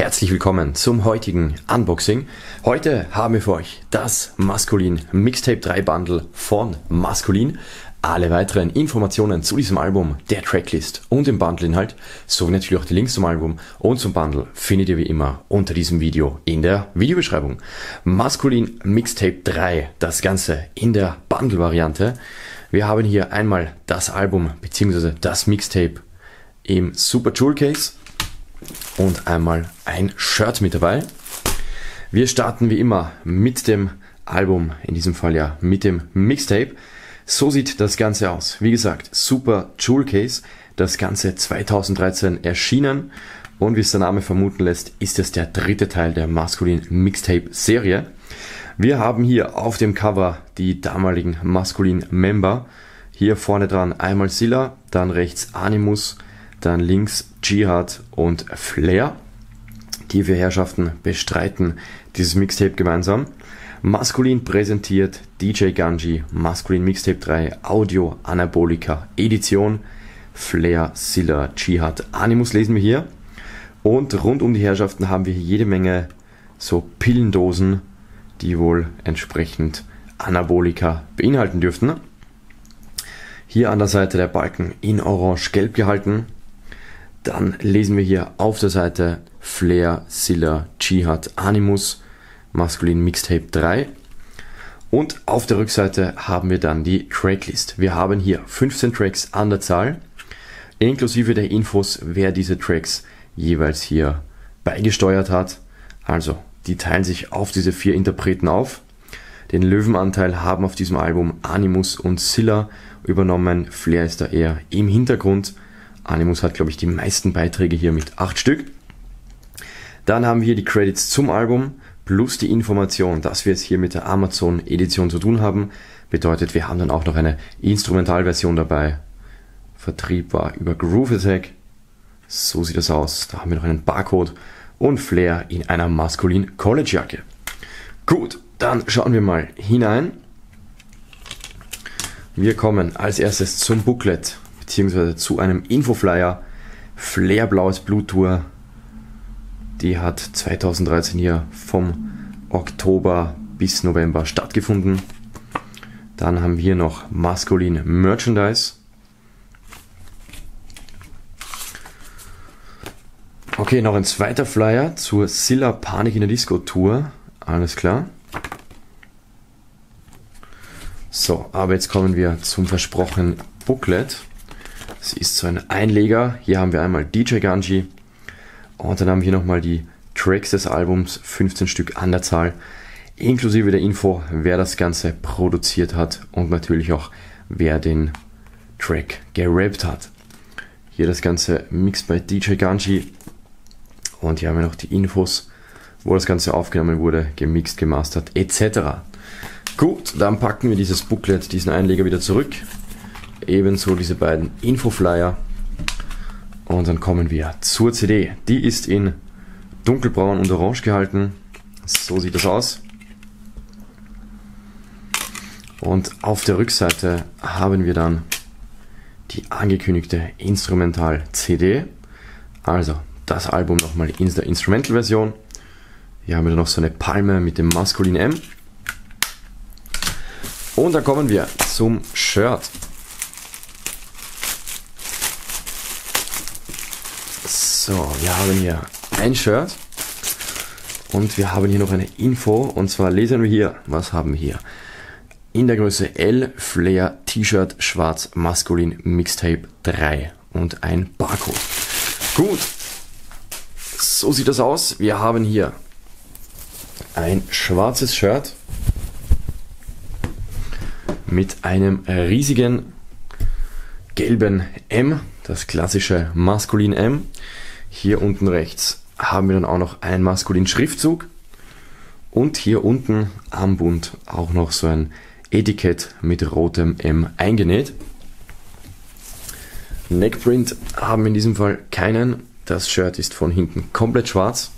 herzlich willkommen zum heutigen Unboxing. Heute haben wir für euch das Maskulin Mixtape 3 Bundle von Maskulin. Alle weiteren Informationen zu diesem Album, der Tracklist und dem Bundle-Inhalt sowie natürlich auch die Links zum Album und zum Bundle findet ihr wie immer unter diesem Video in der Videobeschreibung. Maskulin Mixtape 3, das Ganze in der Bundle-Variante. Wir haben hier einmal das Album bzw. das Mixtape im Super Jewel Case und einmal ein Shirt mit dabei. Wir starten wie immer mit dem Album, in diesem Fall ja mit dem Mixtape. So sieht das Ganze aus. Wie gesagt, Super Jewel Case. Das Ganze 2013 erschienen. Und wie es der Name vermuten lässt, ist es der dritte Teil der Maskulin Mixtape Serie. Wir haben hier auf dem Cover die damaligen Maskulin Member. Hier vorne dran einmal Silla, dann rechts Animus, dann links Jihad und Flair. Die vier Herrschaften bestreiten dieses Mixtape gemeinsam. Maskulin präsentiert DJ Ganji, Maskulin Mixtape 3, Audio Anabolika Edition, Flair, Silla, Jihad, Animus lesen wir hier. Und rund um die Herrschaften haben wir hier jede Menge so Pillendosen, die wohl entsprechend Anabolika beinhalten dürften. Hier an der Seite der Balken in orange-gelb gehalten. Dann lesen wir hier auf der Seite Flair, Silla, Jihad, Animus, Maskulin Mixtape 3. Und auf der Rückseite haben wir dann die Tracklist. Wir haben hier 15 Tracks an der Zahl, inklusive der Infos, wer diese Tracks jeweils hier beigesteuert hat. Also, die teilen sich auf diese vier Interpreten auf. Den Löwenanteil haben auf diesem Album Animus und Silla übernommen. Flair ist da eher im Hintergrund. Animus hat, glaube ich, die meisten Beiträge hier mit 8 Stück. Dann haben wir die Credits zum Album plus die Information, dass wir es hier mit der Amazon Edition zu tun haben. Bedeutet, wir haben dann auch noch eine Instrumentalversion dabei. Vertrieb war über Groove Attack. So sieht das aus. Da haben wir noch einen Barcode und Flair in einer maskulinen College-Jacke. Gut, dann schauen wir mal hinein. Wir kommen als erstes zum Booklet beziehungsweise zu einem Infoflyer. Flair Blaues Bluttour. Die hat 2013 hier vom Oktober bis November stattgefunden. Dann haben wir noch Maskulin Merchandise. Okay, noch ein zweiter Flyer zur Silla Panik in der Disco Tour. Alles klar. So, aber jetzt kommen wir zum versprochenen Booklet. Es ist so ein Einleger. Hier haben wir einmal DJ Ganji und dann haben wir hier nochmal die Tracks des Albums, 15 Stück an der Zahl, inklusive der Info, wer das Ganze produziert hat und natürlich auch wer den Track gerappt hat. Hier das Ganze mixed bei DJ Ganji und hier haben wir noch die Infos, wo das Ganze aufgenommen wurde, gemixt, gemastert etc. Gut, dann packen wir dieses Booklet, diesen Einleger wieder zurück ebenso diese beiden Infoflyer. Und dann kommen wir zur CD. Die ist in dunkelbraun und orange gehalten. So sieht das aus. Und auf der Rückseite haben wir dann die angekündigte Instrumental-CD. Also das Album nochmal in der Instrumental-Version. Hier haben wir noch so eine Palme mit dem Maskulin M. Und dann kommen wir zum Shirt. So, wir haben hier ein Shirt und wir haben hier noch eine Info und zwar lesen wir hier, was haben wir hier? In der Größe L Flair T-Shirt schwarz maskulin Mixtape 3 und ein Barcode. Gut, so sieht das aus. Wir haben hier ein schwarzes Shirt mit einem riesigen gelben M, das klassische maskulin M. Hier unten rechts haben wir dann auch noch einen maskulinen Schriftzug und hier unten am Bund auch noch so ein Etikett mit rotem M eingenäht. Neckprint haben wir in diesem Fall keinen. Das Shirt ist von hinten komplett schwarz.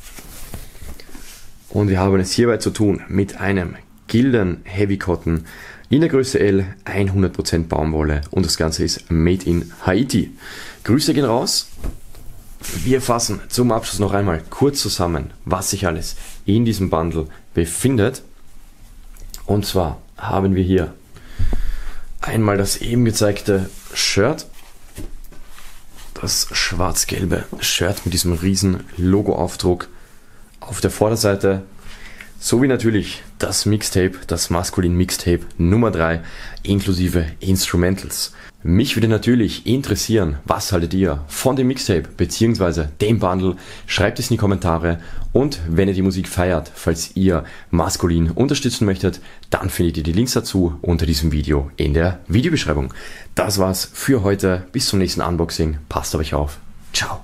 Und wir haben es hierbei zu tun mit einem Gildan Heavy Cotton in der Größe L, 100% Baumwolle und das Ganze ist made in Haiti. Grüße gehen raus wir fassen zum Abschluss noch einmal kurz zusammen, was sich alles in diesem Bundle befindet. Und zwar haben wir hier einmal das eben gezeigte Shirt, das schwarz-gelbe Shirt mit diesem riesen Logo-Aufdruck auf der Vorderseite sowie natürlich das Mixtape, das Maskulin Mixtape Nummer 3 inklusive Instrumentals. Mich würde natürlich interessieren, was haltet ihr von dem Mixtape bzw. dem Bundle? Schreibt es in die Kommentare und wenn ihr die Musik feiert, falls ihr Maskulin unterstützen möchtet, dann findet ihr die Links dazu unter diesem Video in der Videobeschreibung. Das war's für heute. Bis zum nächsten Unboxing. Passt auf euch auf. Ciao.